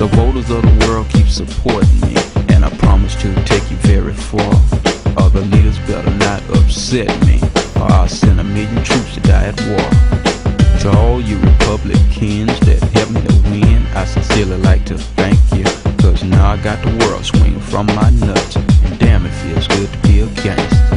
The voters of the world keep supporting me, and I promise to take you very far. Other leaders better not upset me, or I'll send a million troops to die at war. To all you Republicans that helped me to win, I sincerely like to thank you. Cause now I got the world swinging from my nuts. And damn, it feels good to be a king.